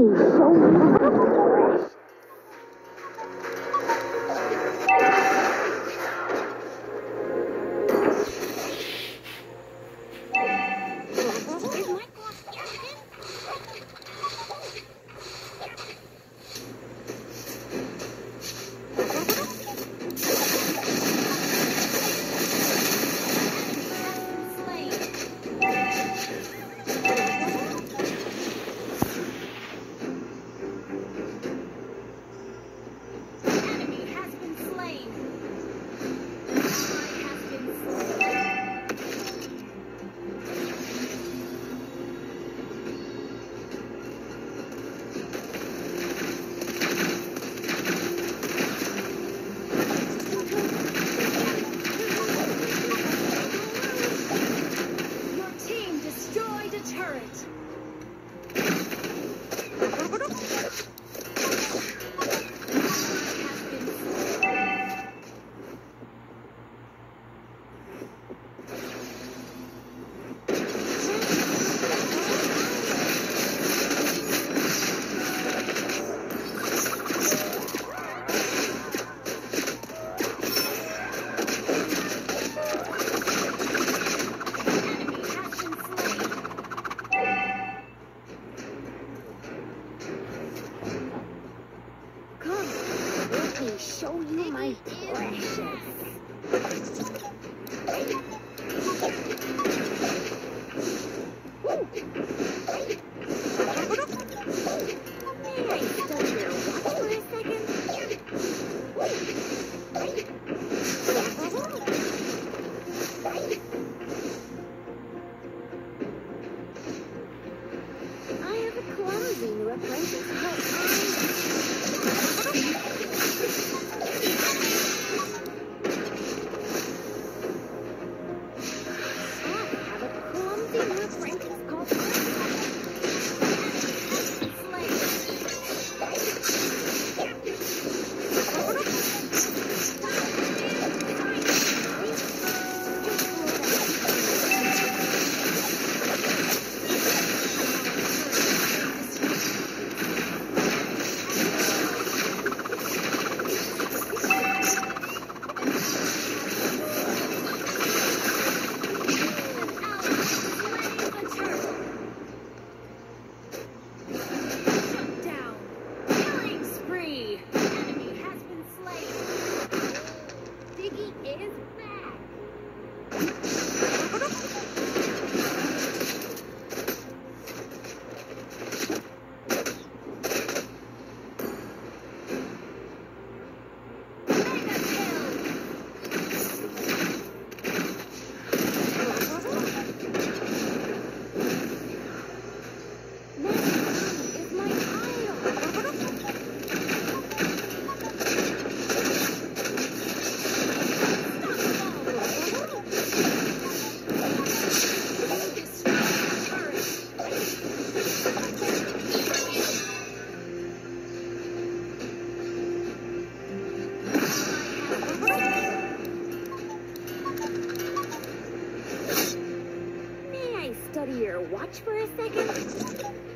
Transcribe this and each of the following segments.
me show you Your watch for a second?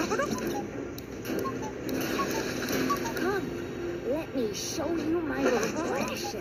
Come, let me show you my precious.